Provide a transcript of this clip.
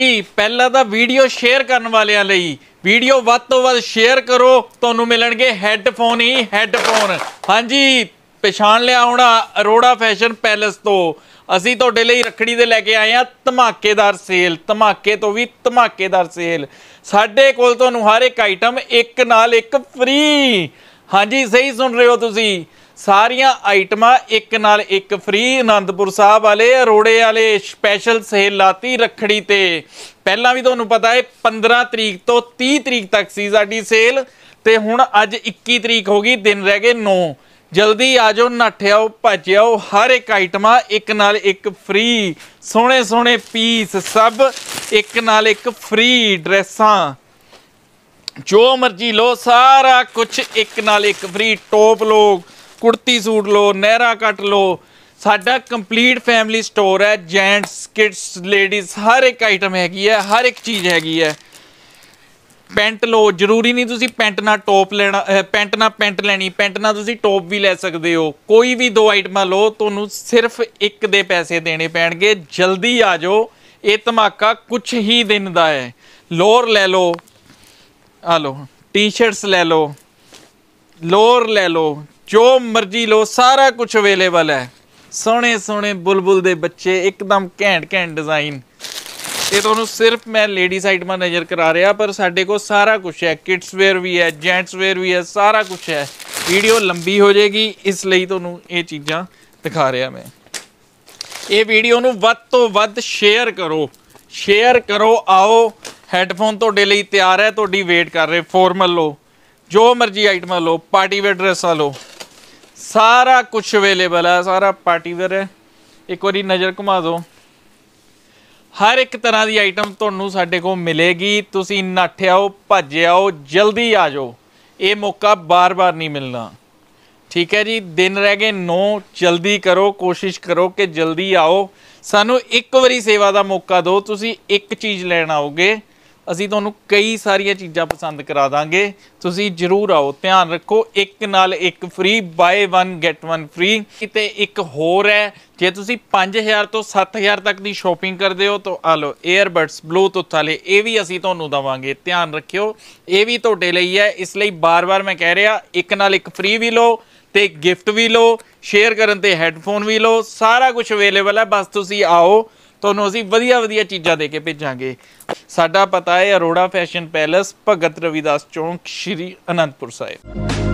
ਜੀ, ਪਹਿਲਾਂ ਤਾਂ ਵੀਡੀਓ ਸ਼ੇਅਰ ਕਰਨ ਵਾਲਿਆਂ ਲਈ, ਵੀਡੀਓ ਵੱਧ ਤੋਂ ਵੱਧ ਸ਼ੇਅਰ ਕਰੋ, ਤੁਹਾਨੂੰ ਮਿਲਣਗੇ ਹੈੱਡਫੋਨ ਹੀ ਹੈੱਡਫੋਨ ਹਾਂਜੀ, ਪਛਾਣ ਲਿਆ ਹੋਣਾ ਅਰੋੜਾ ਫੈਸ਼ਨ ਪੈਲੇਸ ਤੋਂ। ਅਸੀਂ ਤੁਹਾਡੇ ਲਈ ਰੱਖੜੀ ਦੇ ਲੈ ਕੇ ਆਏ ਆ ਧਮਾਕੇਦਾਰ ਸੇਲ ਧਮਾਕੇ ਤੋਂ ਵੀ ਧਮਾਕੇਦਾਰ ਸੇਲ ਸਾਡੇ ਕੋਲ ਤੁਹਾਨੂੰ ਹਰ ਇੱਕ ਆਈਟਮ ਇੱਕ ਨਾਲ ਇੱਕ ਫ੍ਰੀ ਹਾਂਜੀ, ਸਹੀ ਸੁਣ ਰਹੇ ਹੋ ਤੁਸੀਂ। ਸਾਰੀਆਂ ਆਈਟਮਾਂ ਇੱਕ ਨਾਲ ਇੱਕ ਫ੍ਰੀ ਆਨੰਦਪੁਰ ਸਾਹਿਬ ਵਾਲੇ, ਅਰੋੜੇ ਵਾਲੇ ਸਪੈਸ਼ਲ ਸੇਲ ਲਾਤੀ ਰੱਖੜੀ ਤੇ। ਪਹਿਲਾਂ ਵੀ ਤੁਹਾਨੂੰ ਪਤਾ ਹੈ 15 ਤਰੀਕ ਤੋਂ 30 ਤਰੀਕ ਤੱਕ ਸੀ ਸਾਡੀ ਸੇਲ ਤੇ ਹੁਣ ਅੱਜ 21 ਤਰੀਕ ਹੋ ਗਈ, ਦਿਨ ਰਹਿ ਗਏ 9 ਜਲਦੀ ਆ ਜਾਓ ਨੱਠ ਜਾਓ ਭੱਜ ਆਓ ਹਰ ਇੱਕ ਆਈਟਮਾਂ ਇੱਕ ਨਾਲ ਇੱਕ ਫ੍ਰੀ, ਸੋਹਣੇ ਸੋਹਣੇ ਪੀਸ ਸਭ ਇੱਕ ਨਾਲ ਇੱਕ ਫ੍ਰੀ ਡਰੈਸਾਂ। ਜੋ ਮਰਜ਼ੀ ਲੋ ਸਾਰਾ ਕੁਝ ਇੱਕ ਨਾਲ ਇੱਕ ਫ੍ਰੀ ਟੋਪ ਲੋ ਕੁੜਤੀ ਸੂਟ ਲੋ ਨਹਿਰਾ ਕੱਟ ਲੋ ਸਾਡਾ ਕੰਪਲੀਟ ਫੈਮਿਲੀ ਸਟੋਰ ਹੈ ਜੈਂਟਸ ਕਿਡਸ ਲੇਡੀਜ਼ ਹਰ ਇੱਕ ਆਈਟਮ ਹੈਗੀ ਹੈ, ਹਰ ਇੱਕ ਚੀਜ਼ ਹੈਗੀ ਹੈ। ਪੈਂਟ ਲੋ ਜ਼ਰੂਰੀ ਨਹੀਂ ਤੁਸੀਂ ਪੈਂਟ ਨਾਲ ਟੌਪ ਲੈਣਾ ਪੈਂਟ ਨਾਲ ਪੈਂਟ ਲੈਣੀ, ਪੈਂਟ ਨਾਲ ਤੁਸੀਂ ਟੌਪ ਵੀ ਲੈ ਸਕਦੇ ਹੋ। ਕੋਈ ਵੀ ਦੋ ਆਈਟਮਾਂ ਲੋ ਤੁਹਾਨੂੰ ਸਿਰਫ ਇੱਕ ਦੇ ਪੈਸੇ ਦੇਣੇ ਪੈਣਗੇ। ਜਲਦੀ ਆ ਜਾਓ, ਇਹ ਧਮਾਕਾ ਕੁਝ ਹੀ ਦਿਨ ਦਾ ਹੈ। ਲੋਅਰ ਲੈ ਲਓ, ਆ ਲਓ ਟੀ-ਸ਼ਰਟਸ ਲੈ ਲਓ ਲੋਅਰ ਲੈ ਲਓ ਜੋ ਮਰਜ਼ੀ ਲਓ, ਸਾਰਾ ਕੁਝ ਅਵੇਲੇਬਲ ਹੈ। ਸੋਹਣੇ ਸੋਹਣੇ ਬੁਲਬੁਲ ਦੇ ਬੱਚੇ, ਇੱਕਦਮ ਘੈਂਟ ਘੈਂਟ ਡਿਜ਼ਾਈਨ ਇਹ ਤੁਹਾਨੂੰ ਸਿਰਫ ਮੈਂ ਲੇਡੀਜ਼ ਆਈਟਮਾਂ ਨਜ਼ਰ ਕਰਾ ਰਿਹਾ, ਪਰ ਸਾਡੇ ਕੋਲ ਸਾਰਾ ਕੁਝ ਹੈ। ਕਿਡਸ ਵੇਅਰ ਵੀ ਹੈ ਜੈਂਟਸ ਵੇਅਰ ਵੀ ਹੈ, ਸਾਰਾ ਕੁਝ ਹੈ। ਵੀਡੀਓ ਲੰਬੀ ਹੋ ਜਾਏਗੀ, ਇਸ ਲਈ ਤੁਹਾਨੂੰ ਇਹ ਚੀਜ਼ਾਂ ਦਿਖਾ ਰਿਹਾ ਮੈਂ। ਇਹ ਵੀਡੀਓ ਨੂੰ ਵੱਧ ਤੋਂ ਵੱਧ ਸ਼ੇਅਰ ਕਰੋ। ਸ਼ੇਅਰ ਕਰੋ, ਆਓ। ਹੈੱਡਫੋਨ ਤੁਹਾਡੇ ਲਈ ਤਿਆਰ ਹੈ, ਤੁਹਾਡੀ ਵੇਟ ਕਰ ਰਹੇ ਫਾਰਮਲ ਲਓ। ਜੋ ਮਰਜ਼ੀ ਆਈਟਮਾਂ ਲਓ ਪਾਰਟੀ ਵੇਅਰ ਡਰੈਸਾਂ ਲਓ। ਸਾਰਾ ਕੁਝ ਅਵੇਲੇਬਲ ਹੈ ਸਾਰਾ ਪਾਰਟੀ ਵੇਅਰ ਹੈ। ਇੱਕ ਵਾਰੀ ਨਜ਼ਰ ਘੁਮਾ ਦਿਓ। ਹਰ ਇੱਕ ਤਰ੍ਹਾਂ ਦੀ ਆਈਟਮ ਤੁਹਾਨੂੰ ਸਾਡੇ ਕੋਲ ਮਿਲੇਗੀ। ਤੁਸੀਂ ਨੱਠ ਆਓ, ਭੱਜ ਆਓ, ਜਲਦੀ ਆ ਜਾਓ। ਇਹ ਮੌਕਾ ਬਾਰ-ਬਾਰ ਨਹੀਂ ਮਿਲਣਾ। ਠੀਕ ਹੈ ਜੀ, ਦਿਨ ਰਹਿ ਗਏ 9 ਜਲਦੀ ਕਰੋ, ਕੋਸ਼ਿਸ਼ ਕਰੋ ਕਿ ਜਲਦੀ ਆਓ। ਸਾਨੂੰ ਇੱਕ ਵਾਰੀ ਸੇਵਾ ਦਾ ਮੌਕਾ ਦਿਓ। ਤੁਸੀਂ ਇੱਕ ਚੀਜ਼ ਲੈਣ ਆਓਗੇ। ਅਸੀਂ ਤੁਹਾਨੂੰ ਕਈ ਸਾਰੀਆਂ ਚੀਜ਼ਾਂ ਪਸੰਦ ਕਰਾ ਦਾਂਗੇ। ਤੁਸੀਂ ਜਰੂਰ ਆਓ, ਧਿਆਨ ਰੱਖੋ, ਇੱਕ ਨਾਲ ਇੱਕ ਫ੍ਰੀ ਬਾਏ 1 ਗੈਟ 1 ਫ੍ਰੀ ਕਿਤੇ ਇੱਕ ਹੋਰ ਹੈ, ਜੇ ਤੁਸੀਂ 5000 ਤੋਂ 7000 ਤੱਕ ਦੀ ਸ਼ਾਪਿੰਗ ਕਰਦੇ ਹੋ, ਤਾਂ ਆ ਲਓ 에ਅਰਬਡਸ ਬਲੂਟੁੱਥ ਵਾਲੇ, ਇਹ ਵੀ ਅਸੀਂ ਤੁਹਾਨੂੰ ਦਵਾਂਗੇ, ਧਿਆਨ ਰੱਖਿਓ। ਇਹ ਵੀ ਤੁਹਾਡੇ ਲਈ ਹੈ, ਇਸ ਲਈ ਬਾਰ-ਬਾਰ ਮੈਂ ਕਹਿ ਰਿਹਾ, ਇੱਕ ਨਾਲ ਇੱਕ ਫ੍ਰੀ ਵੀ ਲਓ, ਤੇ ਗਿਫਟ ਵੀ ਲਓ ਸ਼ੇਅਰ ਕਰਨ ਤੇ ਹੈੱਡਫੋਨ ਵੀ ਲਓ, ਸਾਰਾ ਕੁਝ ਅਵੇਲੇਬਲ ਹੈ, ਬਸ ਤੁਸੀਂ ਆਓ ਤੁਹਾਨੂੰ ਅਸੀਂ ਵਧੀਆ ਵਧੀਆ ਚੀਜ਼ਾਂ ਦੇ ਕੇ ਭੇਜਾਂਗੇ। ਸਾਡਾ ਪਤਾ ਹੈ ਅਰੋੜਾ ਫੈਸ਼ਨ ਪੈਲੇਸ, ਭਗਤ ਰਵਿਦਾਸ ਚੌਂਕ, ਸ਼੍ਰੀ ਅਨੰਦਪੁਰ ਸਾਹਿਬ।